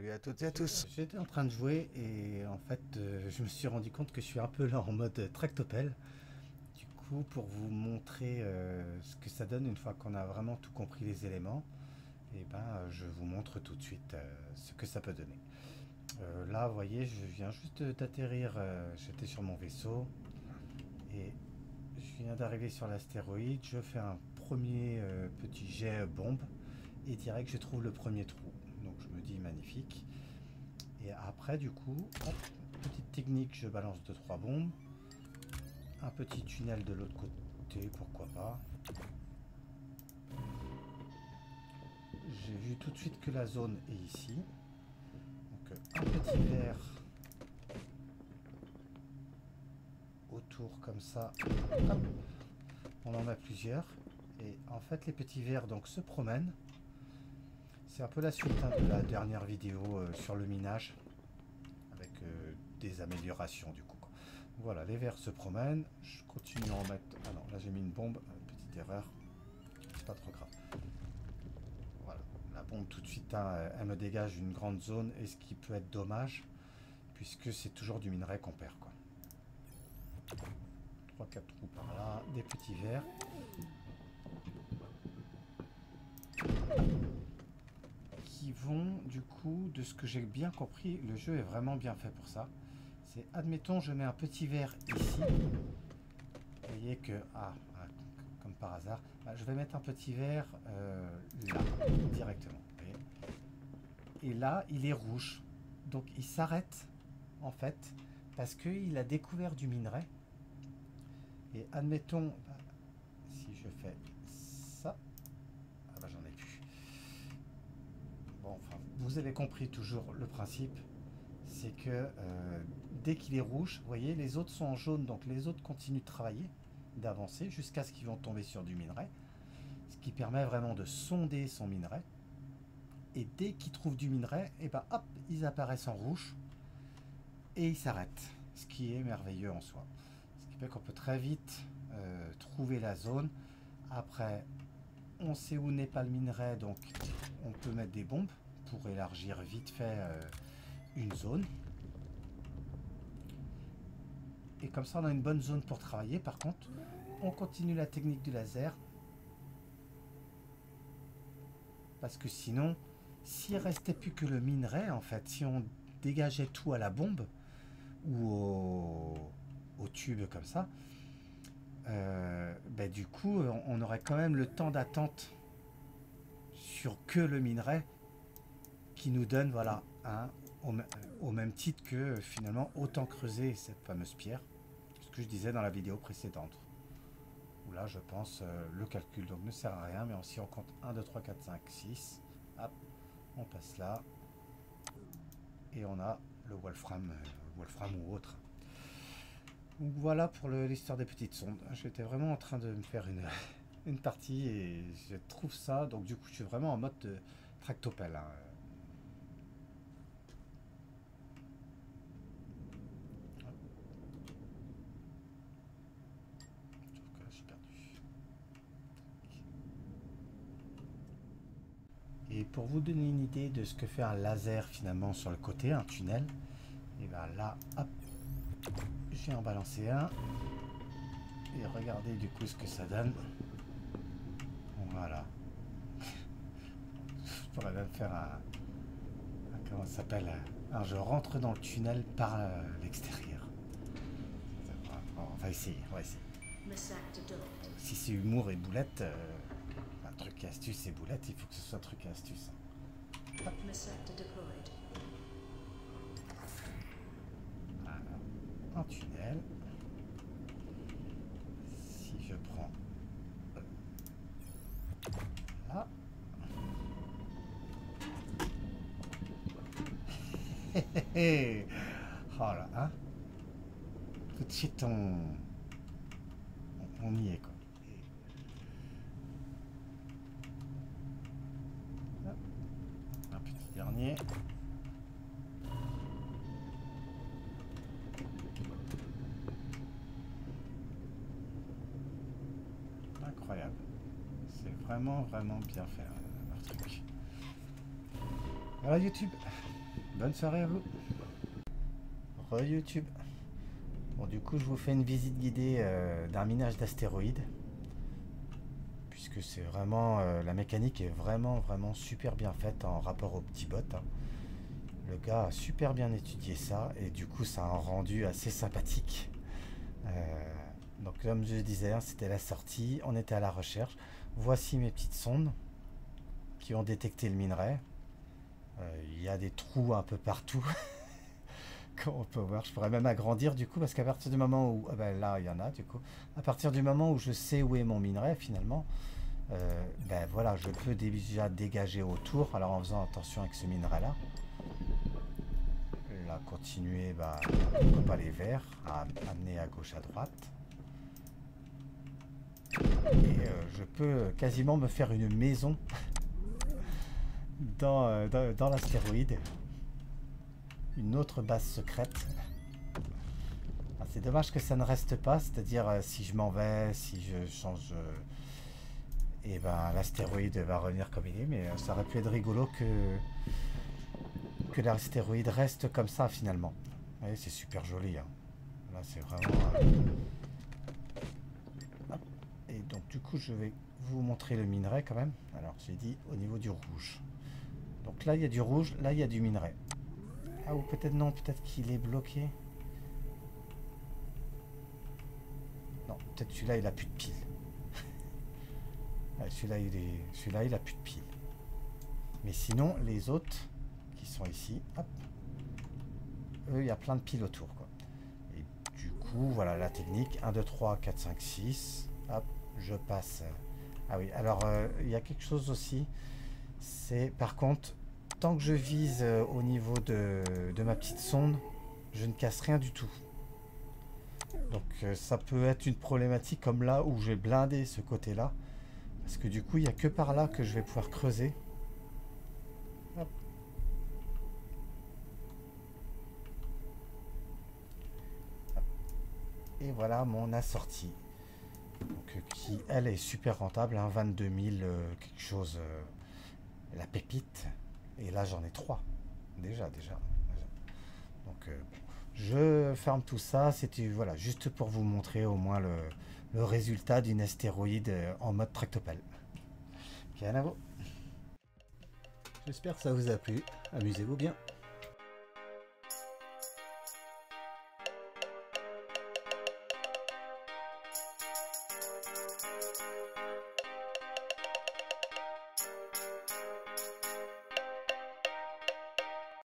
Salut à toutes et à tous. J'étais en train de jouer et en fait euh, je me suis rendu compte que je suis un peu là en mode tractopelle. Du coup pour vous montrer euh, ce que ça donne une fois qu'on a vraiment tout compris les éléments, et eh ben je vous montre tout de suite euh, ce que ça peut donner. là vous voyez je viens juste d'atterrir, j'étais sur mon vaisseau et je viens d'arriver sur l'astéroïde, je fais un premier petit jet bombe et direct je trouve le premier trou donc je me dis magnifique. Et après, du coup, petite technique, je balance 2-3 bombes. Un petit tunnel de l'autre côté, pourquoi pas. J'ai vu tout de suite que la zone est ici. Donc un petit verre comme ça. On en a plusieurs. Et en fait, les petits verres donc se promènent. C'est un peu la suite hein, de la dernière vidéo euh, sur le minage, avec euh, des améliorations du coup. Voilà, les verres se promènent, je continue à en mettre... Ah non, là j'ai mis une bombe, petite erreur, c'est pas trop grave. Voilà, la bombe tout de suite, hein, elle me dégage une grande zone, et ce qui peut être dommage, puisque c'est toujours du minerai qu'on perd. quoi. 3-4 trous par là, des petits verres vont, du coup, de ce que j'ai bien compris, le jeu est vraiment bien fait pour ça. C'est, admettons, je mets un petit verre ici. Vous voyez que, ah, ah comme par hasard, bah, je vais mettre un petit verre euh, là, directement. Et là, il est rouge. Donc, il s'arrête, en fait, parce qu'il a découvert du minerai. Et admettons, bah, si je fais ça, ah bah j'en ai plus. Bon, enfin, vous avez compris toujours le principe. C'est que euh, dès qu'il est rouge, vous voyez, les autres sont en jaune, donc les autres continuent de travailler, d'avancer, jusqu'à ce qu'ils vont tomber sur du minerai. Ce qui permet vraiment de sonder son minerai. Et dès qu'ils trouvent du minerai, et eh ben hop, ils apparaissent en rouge. Et ils s'arrêtent. Ce qui est merveilleux en soi. Qu'on peut très vite euh, trouver la zone. Après, on sait où n'est pas le minerai, donc on peut mettre des bombes pour élargir vite fait euh, une zone. Et comme ça, on a une bonne zone pour travailler. Par contre, on continue la technique du laser. Parce que sinon, s'il restait plus que le minerai, en fait, si on dégageait tout à la bombe ou au, tube comme ça, euh, ben, du coup, on aurait quand même le temps d'attente sur que le minerai qui nous donne, voilà, un, au, même titre que finalement autant creuser cette fameuse pierre. Ce que je disais dans la vidéo précédente. Où là, je pense, euh, le calcul donc ne sert à rien, mais si on compte 1, 2, 3, 4, 5, 6, hop, on passe là. Et on a le Wolfram, euh, Wolfram ou autre. Voilà pour l'histoire des petites sondes. J'étais vraiment en train de me faire une, une partie et je trouve ça, donc du coup je suis vraiment en mode de tractopelle. Hein. Et pour vous donner une idée de ce que fait un laser finalement sur le côté, un tunnel, et bien là, hop, j'ai en balancé un. Et regardez du coup ce que ça donne. Voilà. Je pourrais même faire un... comment ça s'appelle Alors je rentre dans le tunnel par euh, l'extérieur. On va essayer, on va essayer. Si c'est humour et boulette, euh, un truc et astuce et boulette, il faut que ce soit truc et astuce. Un tunnel. Si je prends ah. oh là, hein Tout de suite, on... On y est, quoi. Un petit dernier. Vraiment, bien fait euh, leur truc. YouTube. Bonne soirée à vous. Re YouTube. Bon, du coup, je vous fais une visite guidée euh, d'un minage d'astéroïdes. Puisque c'est vraiment. euh, la mécanique est vraiment, vraiment super bien faite en rapport au petit bot. hein. Le gars a super bien étudié ça et du coup, ça a un rendu assez sympathique. Euh, donc, comme je disais, hein, c'était la sortie. On était à la recherche. Voici mes petites sondes qui ont détecté le minerai. Euh, Il y a des trous un peu partout. Je pourrais même agrandir du coup, parce qu'à partir du moment où. ah ben là, du coup. À partir du moment où je sais où est mon minerai, finalement, euh, ben voilà, je peux déjà dégager autour. Alors en faisant attention avec ce minerai-là. Là, continuer, pourquoi pas les verts, à amener à gauche, à droite. Et euh, je peux quasiment me faire une maison dans, euh, dans, l'astéroïde. Une autre base secrète. Ah, c'est dommage que ça ne reste pas, c'est-à-dire euh, si je m'en vais, si je change... et ben l'astéroïde va revenir comme il est, mais ça aurait pu être rigolo que, que l'astéroïde reste comme ça finalement. C'est super joli. hein. Là, c'est vraiment... donc du coup, je vais vous montrer le minerai quand même. Alors, j'ai dit au niveau du rouge. Donc là, il y a du rouge, là, il y a du minerai. Ah, ou peut-être non, peut-être qu'il est bloqué. Non, peut-être celui-là, il a plus de pile. Celui-là, il est... celui-là, il a plus de pile. Mais sinon, les autres qui sont ici, hop, eux, il y a plein de piles autour. Quoi. Et du coup, voilà la technique. 1, 2, 3, 4, 5, 6. Hop, je passe. Ah oui, alors, euh, il y a quelque chose aussi. C'est, par contre, tant que je vise euh, au niveau de, ma petite sonde, je ne casse rien du tout. Donc euh, ça peut être une problématique comme là où j'ai blindé ce côté-là. Parce que du coup, il n'y a que par là que je vais pouvoir creuser. Et voilà mon assortie. Donc, euh, qui, elle, est super rentable. Hein, 22 000, euh, quelque chose. euh, la pépite. Et là, j'en ai trois. Déjà, déjà. Donc, je ferme tout ça. C'était voilà, juste pour vous montrer au moins le, le résultat d'une astéroïde en mode tractopelle. Bien à vous. J'espère que ça vous a plu. Amusez-vous bien.